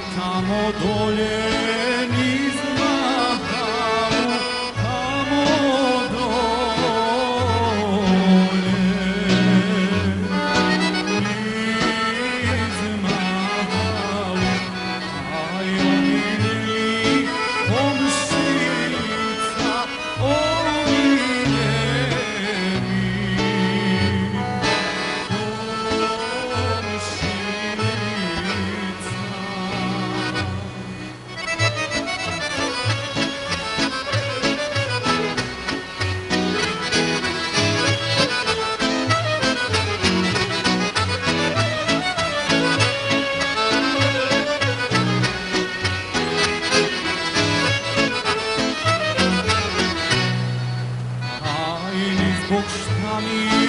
Tam o dole boczkami.